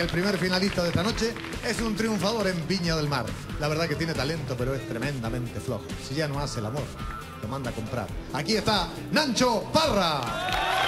El primer finalista de esta noche es un triunfador en Viña del Mar. La verdad que tiene talento, pero es tremendamente flojo. Si ya no hace el amor, lo manda a comprar. Aquí está Nancho Parra.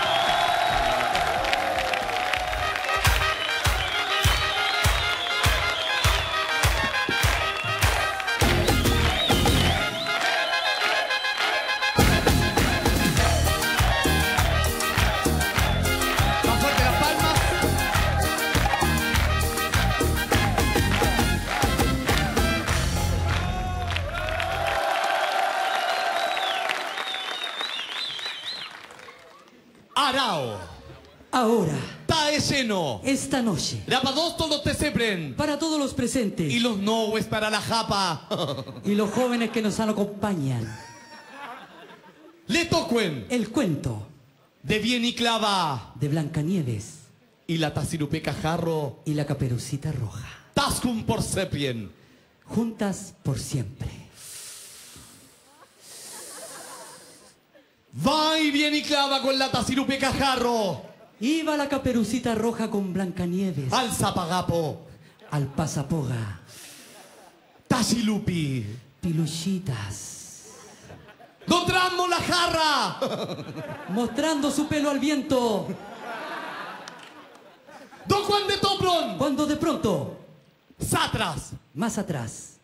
Arao, Ahora, Taeseno, esta noche, Rapados todos sepren. para todos los presentes Y los noes para la japa. y los jóvenes que nos acompañan, Le tocuen el cuento de bien y clava. de Blancanieves Y la tasirupeca jarro. y la caperucita roja, Tascum por sepien. juntas por siempre. Va y bien y clava con la tasirupeca jarro. Iba la caperucita roja con Blancanieves Al zapagapo. al pasapoga, Tasilupi. piluchitas, ¡Dontramos la jarra! mostrando su pelo al viento, ¡Don Juan de Topron! cuando de pronto, ¡Satras! más atrás,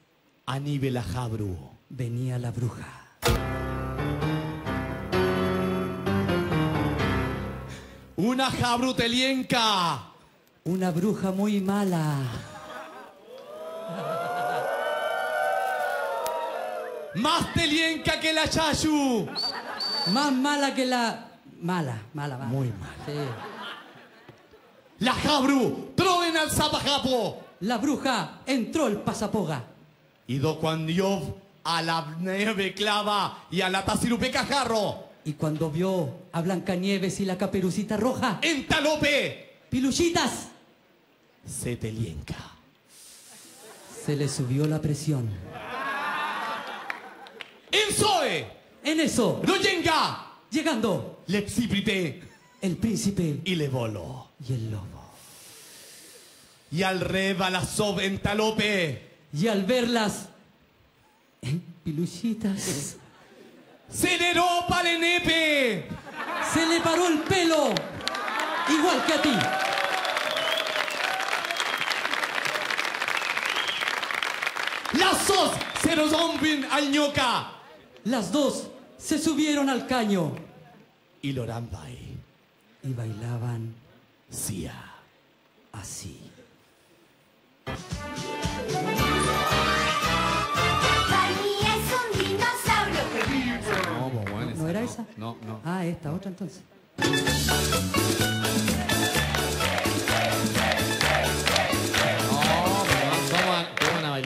Aníbal jabru. venía la bruja. Una jabru telienca. Una bruja muy mala. Más telienca que la chachu. Más mala que la... Mala, mala, mala. Muy mala. Sí. La jabru. Troen al zapagapo. La bruja entró el pasapoga. Y do cuando yo a la nieve clava y a la tasirupeca jarro. Y cuando vio a Blancanieves y la caperucita roja, En talope. piluchitas, Se telienca. se le subió la presión. En Zoe. En eso, Royenga. llegando Lepsiprite. el príncipe Y le volo. y el lobo. Y al reba la sob en talope. Y al verlas, ¿eh? piluchitas, Se palenepe. se le paró el pelo, igual que a ti. Las sos se rompen al ñoca. Las dos se subieron al caño Y Lorambay. y bailaban Sia. así. No. Ah, esta otra entonces.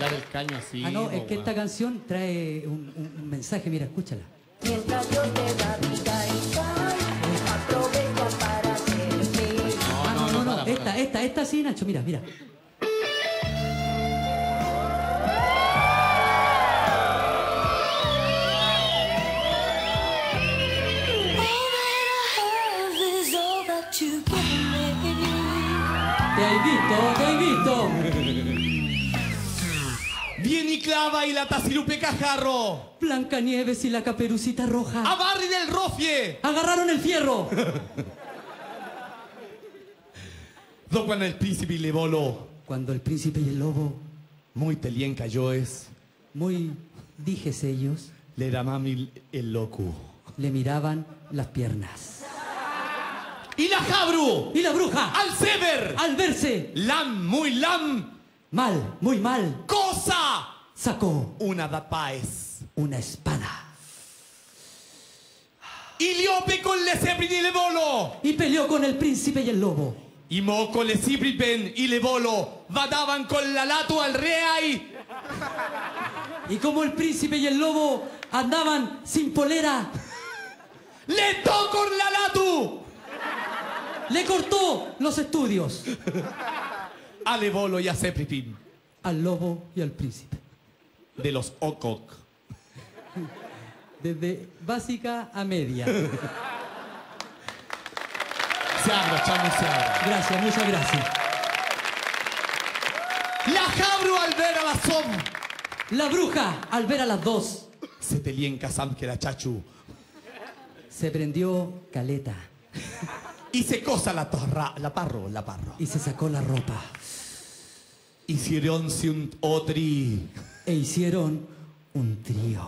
El caño así. Ah, no, es que esta canción trae un, un- un mensaje, mira, escúchala. Mientras Dios te da vida y paz, aprovecha para ser feliz. Ah, no, no, no, esta, esta, esta sí, Nacho, mira, mira. He visto. Bien y clava y la tasirupeca jarro. Blancanieves y la caperucita roja A Barry del Rofie. agarraron el fierro. Do cuando el príncipe le voló. Cuando el príncipe y el lobo, Muy telienca yo es. muy dijes ellos, Le da mami el loco. le miraban las piernas. Y la jabru. Y la bruja, Al sever. al verse Lam, muy lam. mal, muy mal, Cosa. sacó Una da paes. una espada Y liope con le sepri y le volo. y peleó con el príncipe y el lobo. Y moco le sipripen y le volo. Vadaban con la lato al rey. Y como el príncipe y el lobo andaban sin polera, Le toco la latu. Le cortó los estudios A le volo y a sepripin. al lobo y al príncipe. De los okok. Desde básica a media. Se abra, chamo, se abra. Gracias, muchas gracias. La Jabru al ver a la Som. La bruja, al ver a las dos, Se te lien Kazam que la chachu. se prendió caleta Y se cosa la torra, la parro, la parro. y se sacó la ropa. Hicieron un otri. E hicieron un trío.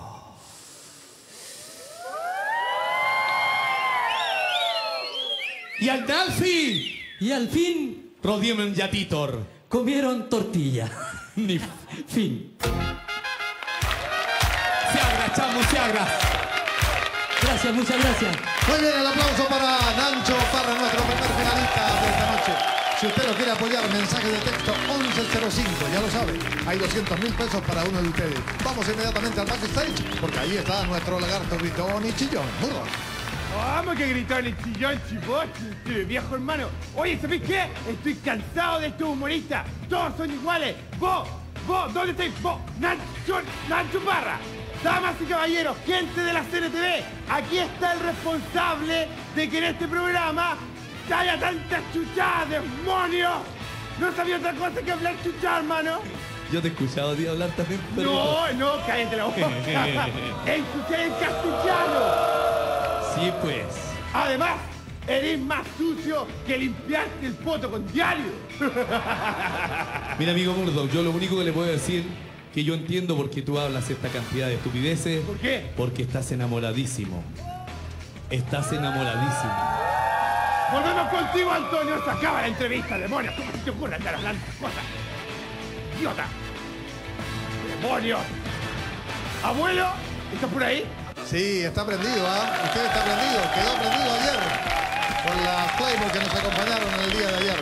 Y al Dalfi. Y al fin Rodiemen yatitor. comieron tortilla. Ni Fin. se agra, chamo, se agra. Gracias, muchas gracias. Muy bien, el aplauso para apoyar, mensaje de texto 1105, ya lo sabe. Hay 200 mil pesos para uno de ustedes. Vamos inmediatamente al backstage, porque ahí está nuestro lagarto gritón y chillón. Burro. Vamos que gritó el chillón chipote, viejo hermano. Oye, ¿sabés qué? Estoy cansado de estos humoristas. Todos son iguales. Vos, vos, ¿dónde estáis? Vos, Nacho, Nacho Parra. Damas y caballeros, gente de la CNTV, aquí está el responsable de que en este programa haya tantas chuchadas, demonios. No sabía otra cosa que hablar chuchada, hermano. Yo te he escuchado a ti hablar también, pero. No, no, cállate la boca. Escuché el castellano. Sí, pues. Además, eres más sucio que limpiarte el poto con diario. Mira, amigo Murdoch, yo lo único que le puedo decir que yo entiendo por qué tú hablas esta cantidad de estupideces. ¿Por qué? Porque estás enamoradísimo. Estás enamoradísimo. Volvemos contigo, Antonio. Se acaba la entrevista, demonios. ¿Cómo se te ocurre andar hablando esas cosas? Idiota. Demonios. Abuelo, ¿estás por ahí? Sí, está prendido, ¿ah? Usted está prendido, quedó prendido ayer por las Playboy que nos acompañaron el día de ayer.